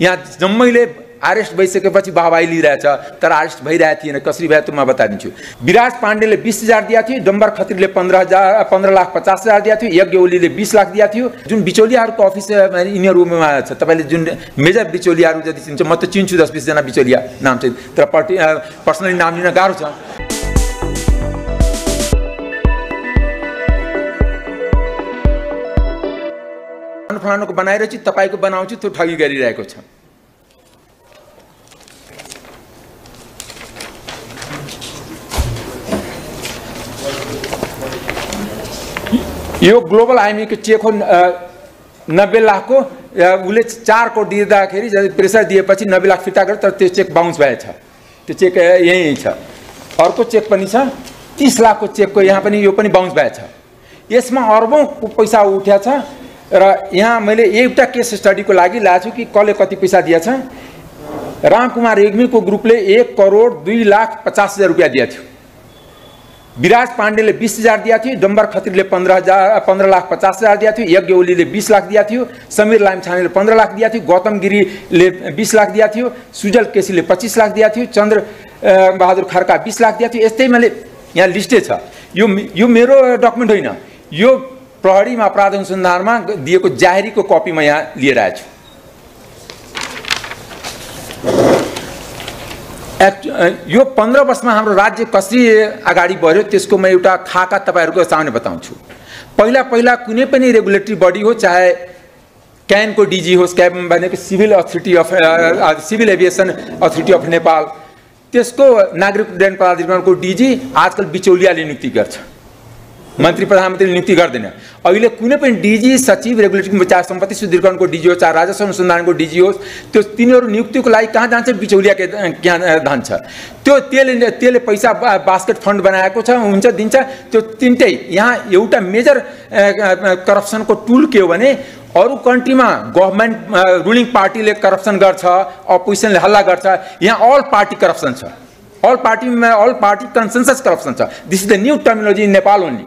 यहाँ जम्मैले अरेस्ट भइसकेपछि वाहवाही लिइरहेछ तर अरेस्ट भइरहेको थिएन। कसरी भयो त म बताइदिन्छु। विराज पाण्डेले बिस हजार दिएको थियो डम्बर खत्रीले पन्ध्र हजार पन्ध्र लाख पचास हजार दिएको थियो यज्ञ ओलीले बिस लाख दिएको थियो। जुन बिचौलियाहरूको अफिस यिनीहरूमा छ तपाईँले जुन मेजर बिचौलियाहरू जति चिन्छ म त चिन्छु दस बिसजना बिचौलिया नाम चाहिँ। तर पर्टी पर्सनली नाम लिन गाह्रो छ। फलानुको बनाएर चाहिँ तपाईँको बनाउँछु त्यो ठगी गरिरहेको छ। यो ग्लोबल आइमीको चेक हो नब्बे लाखको उसले चार करोड दिँदाखेरि प्रेसर दिएपछि नब्बे लाख फिर्ता गर्यो तर त्यो चेक बााउन्स भएछ। त्यो चेक यहीँ छ। अर्को चेक पनि छ तिस लाखको चेकको यहाँ पनि यो पनि बााउन्स भएछ। यसमा अर्बौँ पैसा उठ्या छ। र यहाँ मैले एउटा केस स्टडीको लागि छु कि कसले कति पैसा दिएछ। रामकुमार रेग्मीको ग्रुपले एक करोड दुई लाख पचास हजार रुपियाँ दिएको थियो। विराज पाण्डेले बिस हजार दिएको थियो डम्बर खत्रीले पन्ध्र हजार पन्ध्र लाख पचास हजार दिएको थियो यज्ञ ओलीले बिस लाख दिएको थियो समीर लामछानेले पन्ध्र लाख दिएको थियो गौतम गिरीले बिस लाख दिएको थियो सुजल केसीले पच्चिस लाख दिएको थियो चन्द्र बहादुर खड्का बिस लाख दिएको थियो यस्तै मैले यहाँ लिस्टै छ। यो यो मेरो डकुमेन्ट होइन। यो प्रहरीमा अपराध अनुसन्धानमा दिएको जाहेरीको कपी म यहाँ लिएर आएको छु। यो पन्ध्र वर्षमा हाम्रो राज्य कसरी अगाडि बढ्यो त्यसको म एउटा खाका तपाईँहरूको सामने बताउँछु। पहिला पहिला कुनै पनि रेगुलेटरी बडी हो चाहे क्यानको डिजी होस् क्याब भनेको civil authority of civil aviation authority of Nepal त्यसको नागरिक उड्डयन प्राधिकरणको डिजी आजकल बिचौलियाले नियुक्ति गर्छ। मन्त्री प्रधानमन्त्रीले नियुक्ति गर्दैन। अहिले कुनै पनि डिजी सचिव रेगुलेटरी चाहे सम्पत्ति शुद्धिकरणको डिजी होस् चाहे राजस्व अनुसन्धानको डिजी होस् त्यो तिनीहरू नियुक्तिको लागि कहाँ जान्छ? बिचौलियाकै कहाँ जान्छ? त्यो त्यसले त्यसले पैसा बास्केट फन्ड बनाएको छ हुन्छ दिन्छ। त्यो तिनटै। यहाँ एउटा मेजर करप्सनको टुल के हो भने अरू कन्ट्रीमा गभर्मेन्ट रुलिङ पार्टीले करप्सन गर्छ अपोजिसनले हल्ला गर्छ। यहाँ अल पार्टी करप्सन छ। अल पार्टीमा अल पार्टी कन्सेन्सस करप्सन छ। This is the new terminology in Nepal only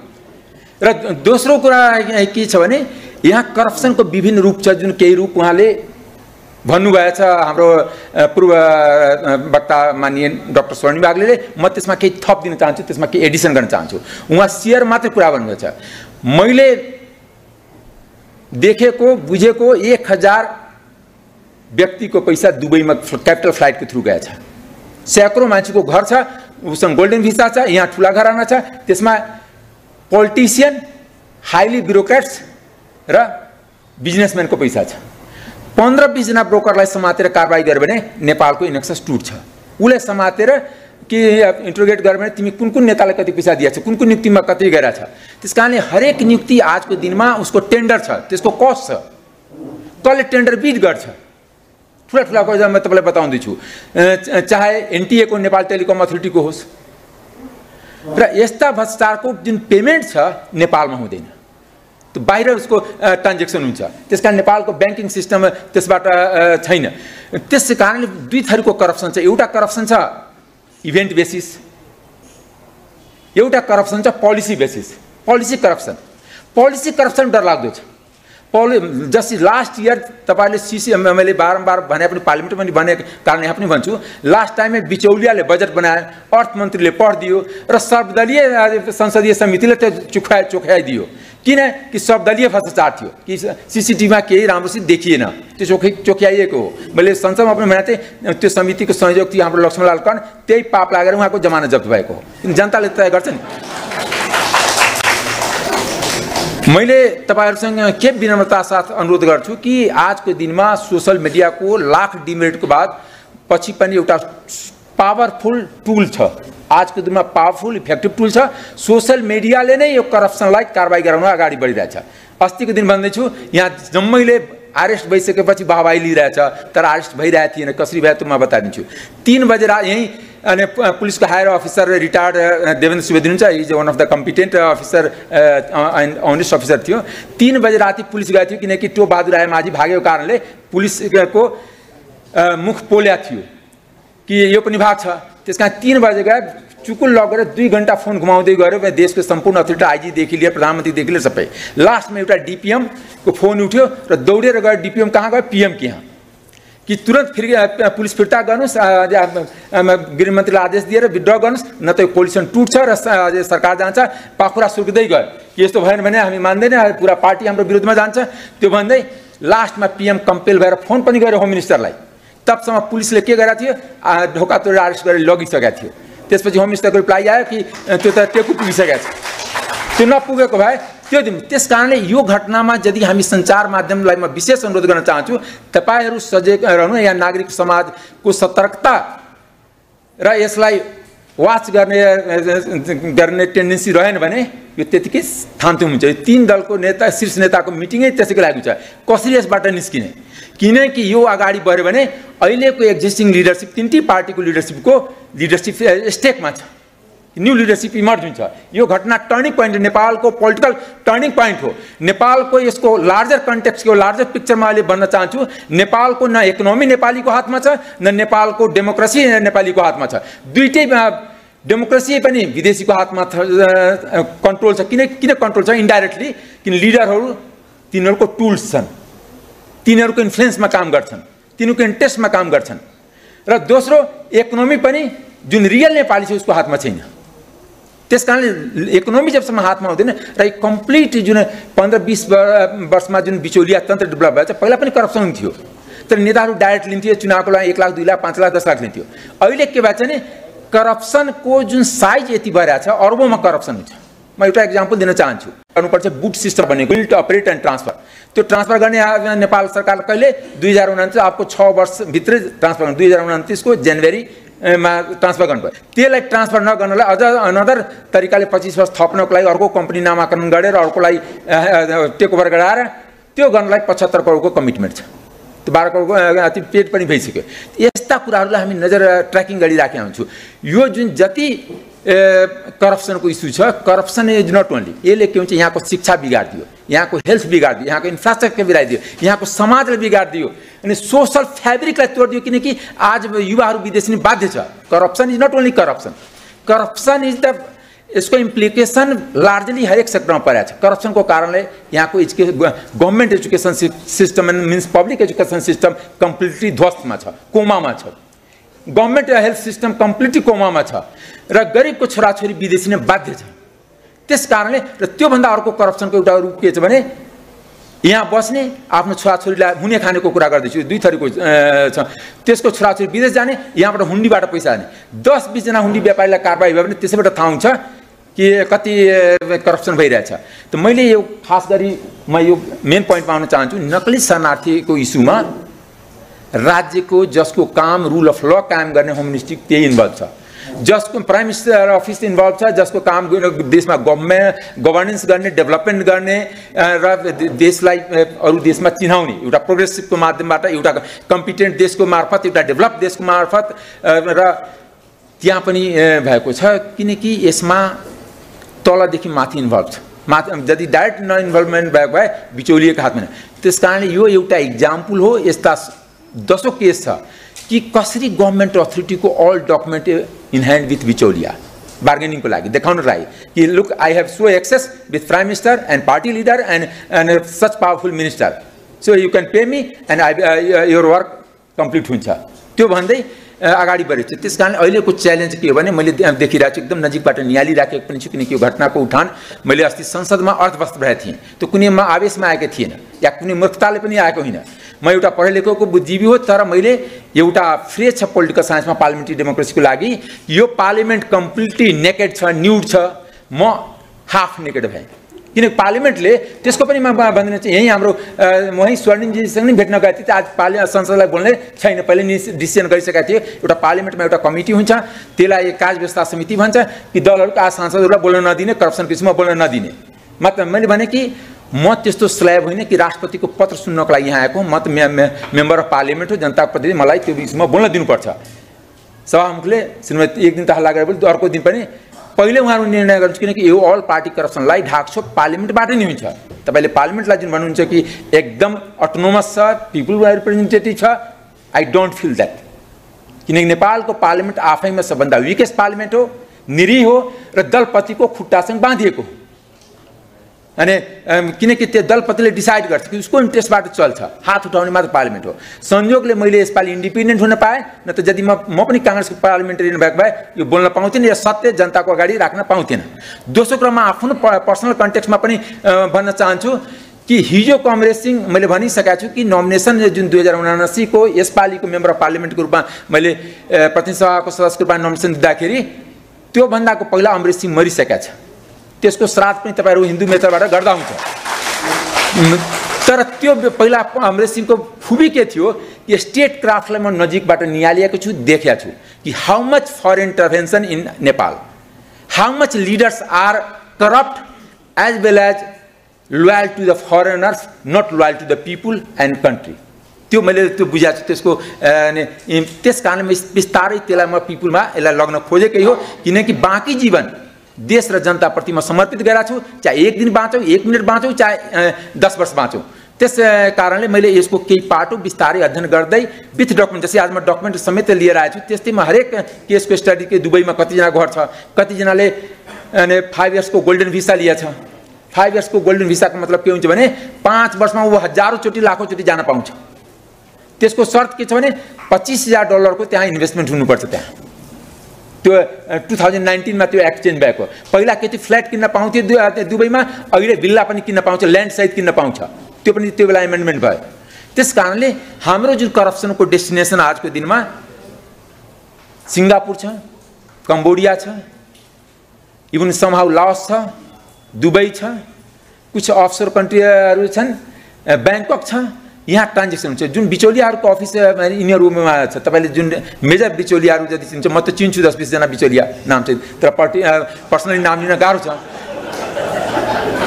र दोस्रो कुरा के छ भने यहाँ करप्सनको विभिन्न रूप छ जुन केही रूप उहाँले भन्नुभएछ हाम्रो पूर्व वक्ता मानिए डक्टर स्वर्णी बाग्लेले म त्यसमा केही थप दिन चाहन्छु त्यसमा केही एडिसन गर्न चाहन्छु। उहाँ सेयर मात्रै कुरा भन्नुभएछ मैले देखेको बुझेको एक हजार व्यक्तिको पैसा दुबईमा क्यापिटल फ्लाइटको थ्रु गएछ सैकड़ों मान्छेको घर छ उसँग गोल्डन भिसा छ यहाँ ठुला घराना छ त्यसमा पोलिटिसियन हाइली ब्युरोक्रेट्स र बिजनेसम्यानको पैसा छ। पन्ध्र बिसजना ब्रोकरलाई समातेर कारवाही गर्यो भने नेपालको इनेक्सस टुट्छ उसले समातेर कि इन्ट्रोगेट गर्यो भने तिमी कुन कुन नेतालाई कति पैसा दिएछ कुन कुन नियुक्तिमा कति गएर छ। त्यस कारणले हरेक नियुक्ति आजको दिनमा उसको टेन्डर छ त्यसको कस्ट छ। कसले टेन्डर बिट गर्छ। ठुला ठुला कुरा म तपाईँलाई बताउँदैछु। अ, चाहे एनटिएको नेपाल टेलिकम अथोरिटीको होस् र यस्ता भ्रष्टाचारको जुन पेमेन्ट छ नेपालमा हुँदैन। त्यो बाहिर उसको ट्रान्जेक्सन हुन्छ। त्यस कारण नेपालको ब्याङ्किङ सिस्टम त्यसबाट छैन। त्यस कारणले दुई थरीको करप्सन छ। एउटा करप्सन छ इभेन्ट बेसिस एउटा करप्सन छ policy basis. Policy corruption. Policy corruption डरलाग्दो छ। पोलि जस्ट लास्ट इयर तपाईँले सिसी मैले बारम्बार भने पनि पार्लिमेन्टमा पनि भने कारण यहाँ पनि भन्छु लास्ट टाइममै बिचौलियाले बजेट बनायो अर्थमन्त्रीले पढिदियो र सर्वदलीय संसदीय समितिले त्यो चुखाइ चोखाइदियो किन? कि सर्वदलीय भ्रष्टाचार थियो। कि सिसिटिभीमा केही राम्रोसित देखिएन। त्यो चोखै चोख्याइएको हो। मैले संसदमा पनि भनेको थिएँ त्यो समितिको संयोजक थियो हाम्रो लक्ष्मणलाल कर्ण त्यही पाप लागेर उहाँको जमानत जब्त भएको हो। जनताले तय गर्छ नि। मैले तपाईँहरूसँग के विनम्रता साथ अनुरोध गर्छु कि आजको दिनमा सोसल मिडियाको लाख डिमेरिटको बाद पछि पनि एउटा पावरफुल टुल छ। आजको दिनमा पावरफुल इफेक्टिभ टुल छ। सोसल मिडियाले नै यो करप्सनलाई कारवाही गराउन अगाडि बढिरहेछ। अस्तिको दिन भन्दैछु यहाँ जम्मैले अरेस्ट भइसकेपछि वाहवाही लिइरहेछ तर अरेस्ट भइरहेको थिएन। कसरी भयो त म बताइदिन्छु। तिन बजे रा यहीँ अनि पुलिसको higher officer retired Devendra Subedi हुन्छ is one of the competent officer and honest officer थियो। तिन बजे राति पुलिस गएको थियो किनकि टो बहादुर राय माझी भागेको कारणले पुलिसको मुख पोल्या थियो। कि यो पनि भाग छ। त्यस कारण तिन बजे गए चुकुल लगेर दुई घन्टा फोन घुमाउँदै गऱ्यो भने देशको सम्पूर्ण अथोरिटी आइजीदेखि लिएर प्रधानमन्त्रीदेखि लिएर सबै। लास्टमा एउटा डिपिएमको फोन उठ्यो र दौडेर गयो डिपिएम कहाँ गयो पिएम यहाँ? कि तुरन्त फेरि पुलिस फिर्ता गर्नुहोस् गृहमन्त्रीलाई आदेश दिएर विड्र गर्नुहोस् न त यो टुट्छ र सरकार जान्छ पाखुरा सुर्किँदै गयो। कि यस्तो भएन भने हामी मान्दैन पुरा पार्टी हाम्रो विरुद्धमा जान्छ। त्यो भन्दै लास्टमा पिएम कम्पेल भएर फोन पनि गऱ्यो होम मिनिस्टरलाई। तबसम्म पुलिसले के गरेको थियो? ढोका तोडेर अरेस्ट गरेर लगिसकेको थियो। त्यसपछि होम मिनिस्टरको रिप्लाई आयो कि त्यो त टेकु पुगिसकेको छ। त्यो नपुगेको भए त्यो दिन त्यस कारणले यो घटनामा यदि हामी सञ्चार माध्यमलाई म विशेष अनुरोध गर्न चाहन्छु तपाईँहरू सजग रहनु या नागरिक समाजको सतर्कता र यसलाई वाच गर्ने गर्ने टेन्डेन्सी रहेन भने यो त्यतिकै थान्थुम हुन्छ। यो तिन दलको नेता शीर्ष नेताको मिटिङै त्यसैको लागि हुन्छ। कसरी यसबाट निस्किने? किनकि यो अगाडि बढ्यो भने अहिलेको एक्जिस्टिङ लिडरसिप तिनटै पार्टीको लिडरसिपको लिडरसिप स्टेकमा छ। न्यू लिडरसिप इमर्ज हुन्छ। यो घटना टर्निङ पोइन्ट नेपालको पोलिटिकल टर्निङ पोइन्ट हो। नेपालको यसको लार्जर कन्टेक्सको लार्जर पिक्चरमा अहिले भन्न चाहन्छु। नेपालको न इकोनोमी नेपालीको हातमा छ न नेपालको डेमोक्रेसी नेपालीको हातमा छ। दुइटै डेमोक्रेसी पनि विदेशीको हातमा कन्ट्रोल छ। किन किन कन्ट्रोल छ? इन्डाइरेक्टली किन लिडरहरू तिनीहरूको टुल्स छन्। तिनीहरूको इन्फ्लुएन्समा काम गर्छन्। तिनीहरूको इन्ट्रेस्टमा काम गर्छन्। र दोस्रो इकोनोमी पनि जुन रियल नेपाली छ उसको हातमा छैन। त्यस कारणले इकोनोमी जबसम्म हातमा हुँदैन र कम्प्लिट जुन पन्ध्र बिस वर्षमा जुन बिचौलिया तन्त्र डेभलप भएको छ पहिला पनि करप्सन थियो। तर नेताहरू डाइरेक्ट लिन्थ्यो चुनावको लागि एक लाख दुई लाख पाँच लाख दस लाख लिन्थ्यो। अहिले के भएको छ भने करप्सनको जुन साइज यति भइरहेको छ अर्बौँमा करप्सन हुन्छ। म एउटा इक्जाम्पल दिन चाहन्छु। गर्नुपर्छ बुट सिस्टम भनेको बिल्ट अपरेट एन्ड ट्रान्सफर त्यो ट्रान्सफर गर्ने नेपाल सरकार कहिले? दुई हजार उनातिस आपको छ वर्षभित्रै ट्रान्सफर गर्नु। दुई हजार उनातिसको जनवरी मा ट्रान्सफर गर्नुभयो त्यसलाई ट्रान्सफर नगर्नलाई अझ अनदर तरिकाले पच्चिस वर्ष थप्नको लागि अर्को कम्पनी नामाकरण गरेर अर्कोलाई टेक ओभर गराएर त्यो गर्नलाई पचहत्तर करोडको कमिटमेन्ट छ। त्यो बाह्र करोडको पेड पनि भइसक्यो। यस्ता कुराहरूलाई हामी नजर ट्र्याकिङ गरिराखेका हुन्छौँ। यो जुन जति करप्सनको इस्यु छ। करप्सन इज नट ओन्ली यसले के हुन्छ यहाँको शिक्षा बिगारिदियो। यहाँको हेल्थ बिगारिदियो। यहाँको इन्फ्रास्ट्रक्चर बिगारिदियो। यहाँको समाजलाई बिगारिदियो। अनि सोसल फेब्रिकलाई तोडिदियो किनकि आज युवाहरू विदेश नै बाध्य छ। Corruption is not only corruption corruption is the यसको इम्प्लिकेसन लार्जली हरेक सेक्टरमा परेको छ। करप्सनको कारणले यहाँको एजुके government education system means public education system completely ध्वस्तमा छ कोमामा छ। गभर्मेन्ट हेल्थ सिस्टम कम्प्लिटली कोमामा छ र गरिबको छोराछोरी विदेशी नै बाध्य छ। त्यस कारणले र त्योभन्दा अर्को करप्सनको एउटा रूप के छ भने यहाँ बस्ने आफ्नो छोराछोरीलाई हुने खानेको कुरा गर्दैछु। दुई थरीको छ। त्यसको छोराछोरी विदेश जाने यहाँबाट हुन्डीबाट पैसा जाने दस बिसजना हुन्डी व्यापारीलाई कारवाही भयो भने त्यसैबाट थाहा हुन्छ कि कति करप्सन भइरहेछ। त मैले यो खास गरी म यो मेन पोइन्टमा आउन चाहन्छु नक्कली शरणार्थीको इस्युमा राज्यको जसको काम रुल अफ ल कायम गर्ने होम मिनिस्ट्री त्यही इन्भल्भ छ। जसको प्राइम मिनिस्टर अफिस इन्भल्भ छ जसको काम देशमा गभर्मेन्ट गभर्नेन्स गर्ने डेभलपमेन्ट गर्ने र देशलाई अरू देशमा चिनाउने। एउटा प्रोग्रेसिभको माध्यमबाट एउटा कम्पिटेन्ट देशको मार्फत एउटा डेभलप देशको मार्फत र त्यहाँ पनि भएको छ। किनकि यसमा तलदेखि माथि इन्भल्भ छ। माथि यदि डाइरेक्ट नइन्भल्भमेन्ट भएको भए बिचौलिएको हातमा त्यस कारणले यो एउटा इक्जाम्पल हो यस्ता दसौँ केस छ कि कसरी government अथोरिटीको all document in hand with बिचौलिया बार्गेनिङको लागि। देखाउनु लागि कि look I have so access with prime minister and party leader and and such powerful minister so you can pay me and I your work complete हुन्छ। त्यो भन्दै अगाडि बढेको छ त्यस कारण अहिलेको के हो भने, मैले देखिरहेको छु, एकदम नजिकबाट निहालिराखेको पनि छु, किनकि यो घटनाको उठान मैले अस्ति संसदमा अर्थवस्थ भएको थिएँ। त्यो कुनैमा आवेशमा आएको थिएन, या कुनै मूर्खताले पनि आएको होइन। म एउटा पढे लेखेको बुद्धिजीवी हो तर मैले एउटा फ्रेस छ पोलिटिकल साइन्समा पार्लिमेन्ट्री डेमोक्रेसीको लागि। यो पार्लिमेन्ट कम्प्लिटली नेकेड छ न्युड छ। म हाफ नेकेड भएँ। किनकि पार्लिमेन्टले त्यसको पनि म भनिदिनु चाहिँ यहीँ हाम्रो वहीँ स्वर्णिमजीसँग नि भेट्न गएको थिएँ। आज पार्लि संसदलाई बोल्ने छैन। पहिले डिसिसन गरिसकेका थियो एउटा पार्लिमेन्टमा एउटा कमिटी हुन्छ। त्यसलाई काज व्यवस्था समिति भन्छ कि दलहरूका आज सांसदहरूलाई बोल्न नदिने करप्सन विषयमा बोल्न नदिने। मतलब मैले भने कि म त्यस्तो स्ल्याब होइन कि राष्ट्रपतिको पत्र सुन्नको लागि यहाँ आएको म त मे मेम्बर अफ पार्लिमेन्ट हो जनता जनताप्रति मलाई त्यो विषयमा बोल्न दिनुपर्छ। सभामुखले श्रीमती एक दिन त हल्ला गरेपछि अर्को दिन पनि पहिले उहाँहरू निर्णय गर्नुहुन्छ किनकि यो अल पार्टी करप्सनलाई ढाकछोप पार्लिमेन्टबाट नै हुन्छ तपाईँले पार्लिमेन्टलाई जुन भन्नुहुन्छ कि एकदम अटोनोमस छ पिपुल रिप्रेजेन्टेटिभ छ आई डोन्ट फिल द्याट किनकि नेपालको पार्लिमेन्ट आफैमा सबभन्दा विकेस्ट पार्लिमेन्ट हो निरी हो र दलपतिको खुट्टासँग बाँधिएको हो। अनि किनकि त्यो दलपतिले डिसाइड गर्छ कि उसको इन्ट्रेस्टबाट चल्छ। हात उठाउने मात्र पार्लिमेन्ट हो। संयोगले मैले यसपालि इन्डिपेन्डेन्ट हुन पाएँ न त यदि म म पनि काङ्ग्रेसको पार्लिमेन्टेरियन भएको भए यो बोल्न पाउँथेन या सत्य जनताको अगाडि राख्न पाउँथेन। दोस्रो क्रममा आफ्नो पर्सनल कन्टेक्समा पनि भन्न चाहन्छु कि हिजोको अमरेश सिंह मैले भनिसकेको छु कि नोमिनेसन जुन दुई हजार उनासीको यसपालिको मेम्बर अफ पार्लिमेन्टको रूपमा मैले प्रतिनिधि सभाको सदस्यको रूपमा नोमिनेसन दिँदाखेरि त्योभन्दाको पहिला अमरेश सिंह मरिसकेका छ त्यसको श्राद्ध पनि तपाईँहरू हिन्दू मेथडबाट गर्दा हुन्छ। तर त्यो पहिला अमरेश सिंहको खुबी के थियो कि स्टेट क्राफ्टलाई म नजिकबाट निहालिएको छु देखेको छु कि how much foreign intervention in Nepal how much leaders are corrupt as well as loyal to the foreigners not loyal to the people and country त्यो मैले त्यो बुझाएको छु त्यसको त्यस कारणले बिस्तारै त्यसलाई म पिपुलमा यसलाई लग्न खोजेकै हो किनकि बाँकी जीवन देश र जनताप्रति म समर्पित गरेको छु, चाहे एक दिन बाँचौँ, एक मिनट बाँचौँ, चाहे दस वर्ष बाँचौँ। त्यस कारणले मैले यसको केही पाटो बिस्तारै अध्ययन गर्दै विथ डकुमेन्ट, जस्तै आज म डकुमेन्ट समेत लिएर आएको छु म हरेक केसको स्टडी के दुबईमा कतिजना घर छ, कतिजनाले, अनि फाइभ इयर्सको गोल्डन भिसा लिएछ। फाइभ इयर्सको गोल्डन भिसाको मतलब के हुन्छ भने, पाँच वर्षमा ऊ हजारौँचोटि लाखौँचोटि जान पाउँछ। त्यसको शर्त के पच्चिस हज़ार डलरको त्यहाँ इन्भेस्टमेन्ट हुनुपर्छ त्यहाँ। त्यो टु थाउजन्ड नाइन्टिनमा त्यो एक्सचेन्ज भएको। पहिला के थियो फ्ल्याट किन्न पाउँथ्यो दुबईमा अहिले भिल्ला पनि किन्न पाउँछ ल्यान्ड सहित किन्न पाउँछ। त्यो पनि त्यो बेला एमेन्डमेन्ट भयो। त्यस कारणले हाम्रो जुन करप्सनको डेस्टिनेसन आजको दिनमा सिङ्गापुर छ कम्बोडिया छ इभन समहाउ लाओस छ दुबई छ कुछ अफसोर कन्ट्रीहरू छन् ब्याङ्कक छ यहाँ ट्रान्जेक्सन हुन्छ। जुन बिचौलियाहरूको अफिस यिनीहरूमा छ तपाईँले जुन मेजर बिचौलियाहरू जति चिन्छ म त चिन्छु दस बिसजना बिचौलिया नाम चाहिँ तर पार्टी पर्सनली नाम लिन गाह्रो छ।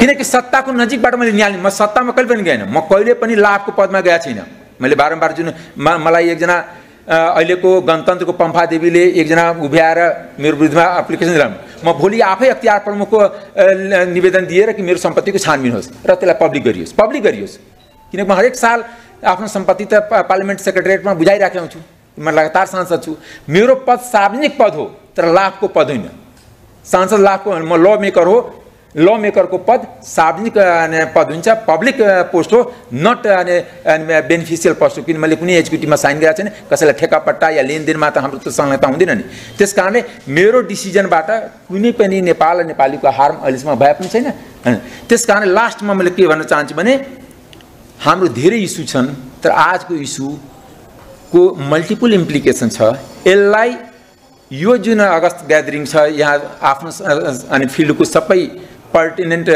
किनकि सत्ताको नजिकबाट मैले निहालेँ म सत्तामा कहिले पनि गएन। म कहिले पनि लाभको पदमा गएको छैन। मैले बारम्बार जुन मलाई एकजना अहिलेको गणतन्त्रको पम्फा देवीले एकजना उभ्याएर मेरो विरुद्धमा एप्लिकेसन दिलाउनु। म भोलि आफै अख्तियार प्रमुखको निवेदन दिएर कि मेरो सम्पत्तिको छानबिन होस् र त्यसलाई पब्लिक गरियोस्। पब्लिक गरियोस्। किनकि म हरेक साल आफ्नो सम्पत्ति त पार्लिमेन्ट सेक्रेटरिएटमा बुझाइराखेको छु म लगातार सांसद छु। मेरो पद सार्वजनिक पद हो तर लाभको पद होइन। सांसद लाभको म ल मेकर हो। ल मेकरको पद सार्वजनिक पद हुन्छ। पब्लिक पोस्ट हो। नट बेनिफिसियल पोस्ट हो। किन मैले कुनै एचक्युटीमा साइन गरेको छैन। कसैलाई ठेकापट्टा या लेनदेनमा त हाम्रो त संलग्नता हुँदैन नि। त्यस कारणले मेरो डिसिजनबाट कुनै पनि नेपाल र नेपालीको हार्म अहिलेसम्म भए पनि छैन। त्यस कारणले लास्टमा मैले के भन्न चाहन्छु भने हाम्रो धेरै इस्यु छन् तर आजको इस्युको मल्टिपल इम्प्लिकेसन छ। यसलाई यो जुन अगस्त ग्यादरिङ छ यहाँ आफ्नो अनि फिल्डको सबै पर्टिनेन्ट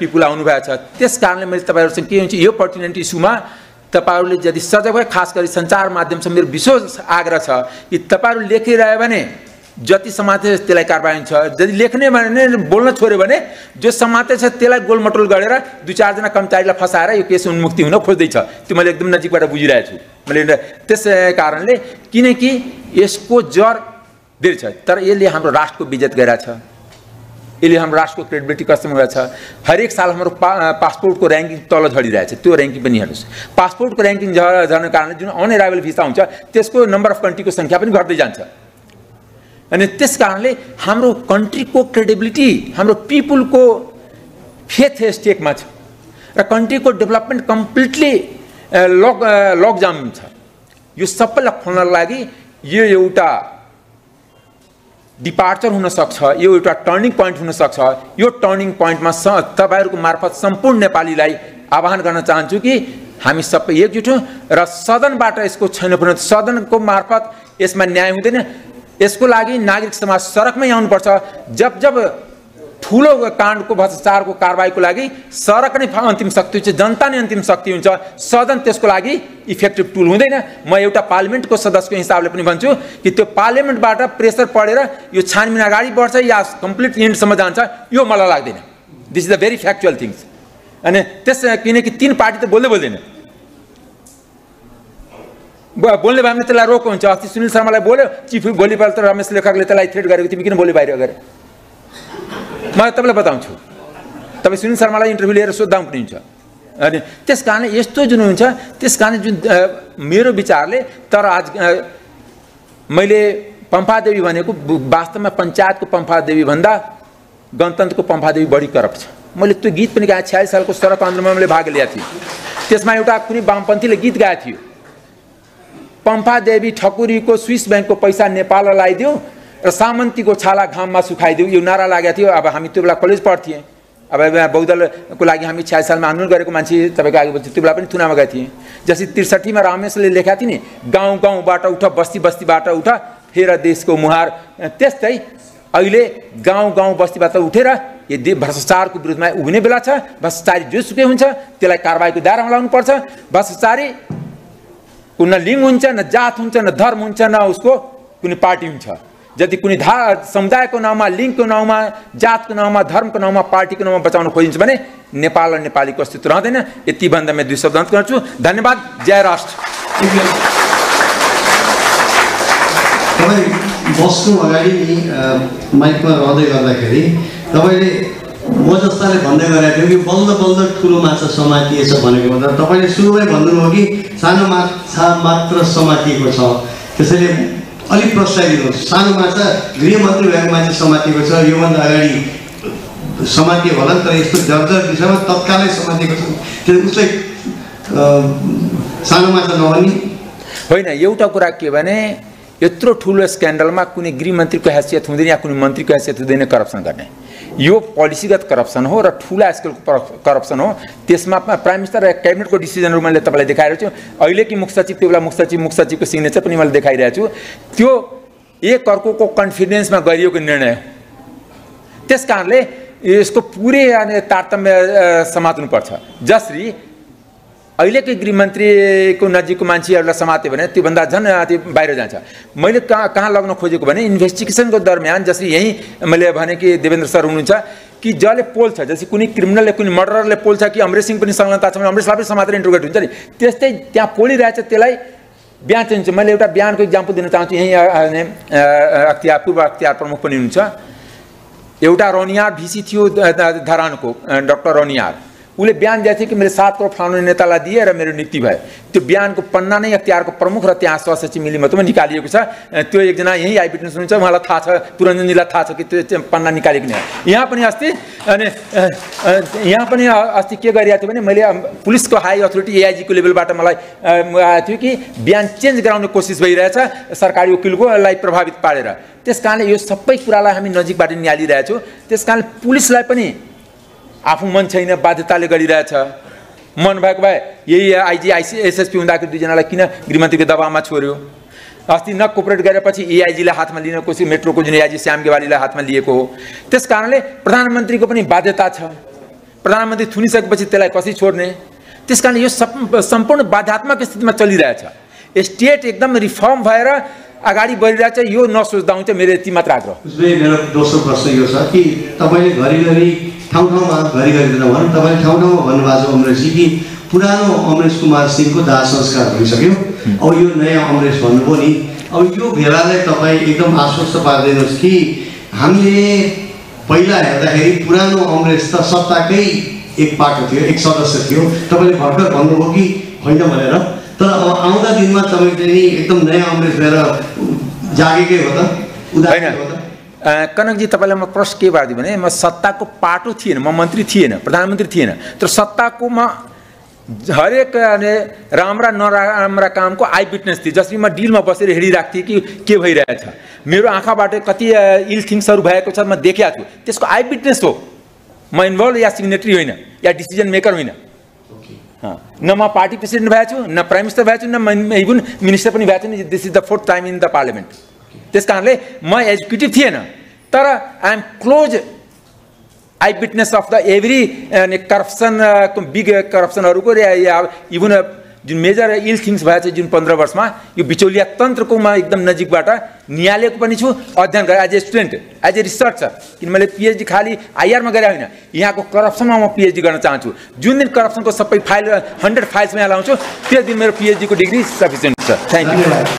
पिपुल आउनुभएको छ। त्यस कारणले मैले तपाईँहरूसँग के हुन्छ यो पर्टिनेन्ट इस्युमा तपाईँहरूले यदि सजग खास गरी सञ्चार माध्यमसँग मेरो विशेष आग्रह छ कि तपाईँहरू लेखिरह्यो भने जति समाते त्यसलाई कारबाही हुन्छ यदि लेख्ने भने बोल्न छोड्यो भने जो समाते छ त्यसलाई गोलमटोल गरेर दुई चारजना कर्मचारीलाई फसाएर यो केस उन्मुक्ति हुन खोज्दैछ। त्यो मैले एकदम नजिकबाट बुझिरहेको छु। मैले त्यस कारणले किनकि यसको जर धेरै छ तर यसले हाम्रो राष्ट्रको विजत गरेछ यसले हाम्रो राष्ट्रको क्रेडिबिलिटी गएको छ। हरेक साल हाम्रो पा पासपोर्टको ऱ्याङ्किङ तल झरिरहेछ त्यो ऱ्याङ्किङ पनि हेर्नुहोस्। पासपोर्टको ऱ्याङ्किङ झर्ने कारणले जुन अनएराइबल भिसा हुन्छ त्यसको नम्बर अफ कन्ट्रीको सङ्ख्या पनि घट्दै जान्छ। अनि त्यस कारणले हाम्रो कन्ट्रीको क्रेडिबिलिटी हाम्रो पिपुलको फेथ स्टेकमा छ। र कन्ट्रीको डेभलपमेन्ट कम्प्लिटली लक लकजाम छ। यो सबैलाई खोल्नको लागि यो एउटा डिपार्चर हुनसक्छ यो एउटा टर्निङ पोइन्ट हुनसक्छ। यो टर्निङ पोइन्टमा स तपाईँहरूको मार्फत सम्पूर्ण नेपालीलाई आह्वान गर्न चाहन्छु कि हामी सबै एकजुट हौँ। र सदनबाट यसको छैन भने सदनको मार्फत यसमा न्याय हुँदैन। यसको लागि नागरिक समाज सडकमै आउनुपर्छ। जब जब ठुलो काण्डको भ्रष्टाचारको कारवाहीको लागि सडक नै अन्तिम शक्ति हुन्छ जनता नै अन्तिम शक्ति हुन्छ सदन त्यसको लागि इफेक्टिभ टुल हुँदैन। म एउटा पार्लिमेन्टको सदस्यको हिसाबले पनि भन्छु कि त्यो पार्लिमेन्टबाट प्रेसर पढेर यो छानबिन अगाडि बढ्छ या कम्प्लिट इन्डसम्म जान्छ यो मलाई लाग्दैन। This is the very factual things अनि त्यस किनकि तिन पार्टी त बोल्दै बोल्दैन। बोल्ने भने त्यसलाई रोक हुन्छ। अस्ति सुनिल शर्मालाई बोल्यो चिफ भोलिपल्ट रमेश लेखकले त्यसलाई थ्रेड गरेको तिमी किन बोल्यो बाहिर गएर। म तपाईँलाई बताउँछु। तपाईँ सुनिल शर्मालाई इन्टरभ्यू लिएर सोद्धा पनि हुन्छ। अनि त्यस कारणले यस्तो जुन हुन्छ त्यस कारणले जुन मेरो विचारले तर आज मैले पम्फादेवी भनेको वास्तवमा पञ्चायतको पम्फादेवी भन्दा गणतन्त्रको पम्फादेवी बढी करप्ट छ। मैले त्यो गीत पनि गाएँ छयालिस सालको सडक आन्दोलनमा मैले भाग लिएको थिएँ त्यसमा एउटा कुनै वामपन्थीले गीत गाएको थियो। पम्फादेवी ठकुरीको स्विस ब्याङ्कको पैसा नेपाललाई लगाइदियो र सामन्तीको छाला घाममा सुखाइदियो। यो नारा लागेको थियो। अब हामी त्यो बेला कलेज पढ्थेँ अब बहुदलको लागि हामी छयालिस सालमा आन्दोलन गरेको मान्छे तपाईँको आगे त्यो बेला पनि थुनामा गएको थिएँ। जस्तै त्रिसठीमा रामेशले लेखाएको थिएँ नि गाउँ गाउँबाट उठ बस्ती बस्तीबाट उठ फेर देशको मुहार। त्यस्तै अहिले गाउँ गाउँ बस्तीबाट उठेर यदि भ्रष्टाचारको विरुद्धमा उभिने बेला छ। भ्रष्टाचारी जोसुकै हुन्छ। त्यसलाई कारवाहीको दायरामा लाउनुपर्छ। भ्रष्टाचारी न लिङ्ग हुन्छ न जात हुन्छ न धर्म हुन्छ न उसको कुनै पार्टी हुन्छ। यदि कुनै धा समुदायको नाउँमा लिङ्गको नाउँमा जातको नाउँमा धर्मको नाउँमा पार्टीको नाउँमा बचाउन खोजिन्छ भने नेपाल र नेपालीको अस्तित्व रहँदैन। यति भन्दा म दुई शब्द अन्त गर्छु। धन्यवाद। जय राष्ट्र। तपाईँ बस्नु अगाडि माइकमा रहँदै गर्दाखेरि तपाईँले म जस्ताले भन्दै गरेको थियो कि बल्ल बल्ल ठुलो माछा समातिएछ भनेको भन्दा तपाईँले सुरुमै भन्नुभयो कि सानो माछा मात्र समातिएको छ। त्यसैले अलिक प्रश्न दिनुहोस् सानो माछा गृहमन्त्री भएको मान्छे समातिएको छ। योभन्दा अगाडि समातियो होला नि तर यस्तो जर्जर विषयमा तत्कालै समातिएको छ। त्यो उसलाई सानो माछा नभनी। होइन एउटा कुरा के भने यत्रो ठुलो स्क्यान्डलमा कुनै गृहमन्त्रीको हैसियत हुँदैन या कुनै मन्त्रीको हैसियत हुँदैन करप्सन गर्ने। यो पोलिसीगत करप्सन हो र ठुला स्केलको करप्सन हो। त्यसमा प्राइम मिनिस्टर र क्याबिनेटको डिसिजनहरू मैले तपाईँलाई देखाइरहेको छु। अहिले कि मुख्य सचिव त्यो बेला मुख्य सचिव मुख्य सचिवको सिग्नेचर पनि मैले देखाइरहेको छु। त्यो एक अर्को कन्फिडेन्समा गरिएको निर्णय त्यस कारणले यसको पुरै तारतम्य समात्नुपर्छ जसरी अहिलेकै गृहमन्त्रीको नजिकको मान्छेहरूलाई समात्यो भने त्योभन्दा झन् त्यो बाहिर जान्छ। मैले कहाँ कहाँ लग्न खोजेको भने इन्भेस्टिगेसनको दरमियान जसरी यहीँ मैले भने कि देवेन्द्र सर हुनुहुन्छ कि जसले पोल्छ जस्तै कुनै क्रिमिनलले कुनै मर्डरले पोल्छ कि अमरेश सिंह पनि संलग्नता छ भने अमरेशलाई पनि समातेर इन्ट्रोगेट हुन्छ नि। त्यस्तै त्यहाँ पोलिरहेछ त्यसलाई बिहान चाहिँ मैले एउटा बिहानको इक्जाम्पल दिन चाहन्छु। यहीँ अख्तियार पूर्व अख्तियार प्रमुख पनि हुनुहुन्छ। एउटा रनियार भिसी थियो धरानको डक्टर रनियार। उसले बिहान दिएको थियो कि मेरो सात करोड फलाउने नेतालाई दिए र मेरो नीति भयो। त्यो बिहानको पन्ना नै अख्तियारको प्रमुख र त्यहाँ सहसचिव मिली मात्रै निकालिएको छ त्यो एकजना यहीँ आइबिटनेस हुनुहुन्छ उहाँलाई थाहा छ पुरञ्जनजीलाई थाहा छ कि त्यो पन्ना निकालेको नै यहाँ पनि अस्ति अनि यहाँ पनि अस्ति के गरिरहेको थियो भने मैले पुलिसको हाई अथोरिटी एआइजीको लेभलबाट मलाई आएको थियो कि बिहान चेन्ज गराउने कोसिस भइरहेछ सरकारी वकिलकोलाई प्रभावित पारेर त्यस कारणले यो सबै कुरालाई हामी नजिकबाट निहालिरहेछौँ त्यस कारण पुलिसलाई पनि आफू मन छैन बाध्यताले गरिरहेछ। मन भएको भए यही आइजी आइसी एसएसपी हुँदाखेरि दुईजनालाई किन गृहमन्त्रीको दबावमा छोड्यो? अस्ति न कोपरेट गरेपछि एआइजीलाई हातमा लिन कोसिस मेट्रोको जुन एआइजी श्याम गेवालीलाई हातमा लिएको हो त्यस कारणले प्रधानमन्त्रीको पनि बाध्यता छ। प्रधानमन्त्री थुनिसकेपछि त्यसलाई कसरी छोड्ने? त्यस कारण यो सम्पूर्ण बाध्यात्मक स्थितिमा चलिरहेछ। स्टेट एकदम रिफर्म भएर अगाडि बढिरहेछ यो नसोच्दा हुन्छ मेरो यति मात्र आग्रह। मेरो दोस्रो प्रश्न यो छ कि तपाईँले घरिघरि ठाउँ ठाउँमा घरिघरि भनौँ तपाईँले ठाउँ ठाउँमा भन्नुभएको छ अमरेशजी कि पुरानो अमरेश कुमार सिंहको दाह संस्कार भइसक्यो। अब यो नयाँ अमरेश भन्नुभयो नि अब यो भेलालाई तपाईँ एकदम आश्वस्त पारिदिनुहोस् कि हामीले पहिला हेर्दाखेरि पुरानो अमरेश त सत्ताकै एक पाटो थियो एक सदस्य थियो। तपाईँले भर्खर भन्नुभयो कि होइन भनेर। तर अब आउँदा दिनमा तपाईँ चाहिँ नि एकदम नयाँ अमरेश भएर जागेकै हो त? उदाहरण हो त? कनकजी तपाईँलाई म प्रश्न के बाँधिदिएँ भने म सत्ताको पाटो थिएन म मन्त्री थिएन प्रधानमन्त्री थिएन। तर सत्ताको म हरेक राम्रा नराम्रा कामको आई विटनेस थिएँ। जसरी म डिलमा बसेर हेरिरहेको थिएँ कि के भइरहेछ। मेरो आँखाबाट कति इल थिङ्सहरू भएको छ म देखेको छु। त्यसको आई विटनेस हो। म इन्भल्भ या सिग्नेटरी होइन या डिसिजन मेकर होइन। न म पार्टी प्रेसिडेन्ट भएको छु न प्राइम मिनिस्टर भएको छु न इभन मिनिस्टर पनि भएको छु this is the fourth time in the parliament त्यस कारणले म एक्जिक्युटिभ थिएन तर I am close I witness of the every करप्सनको big करप्सनहरूको इभन जुन मेजर इल थिङ्स भएको छ जुन पन्ध्र वर्षमा यो बिचौलिया तन्त्रको म एकदम नजिकबाट निहालेको पनि छु अध्ययन गरेँ as a student as a researcher किन मैले पिएचडी खालि आइआरमा गरेँ होइन यहाँको करप्सनमा म पिएचडी गर्न चाहन्छु। जुन दिन करप्सनको सबै फाइल हन्ड्रेड फाइल्स यहाँ लाउँछु त्यो दिन मेरो पिएचडीको डिग्री सफिसियन्ट छ। Thank you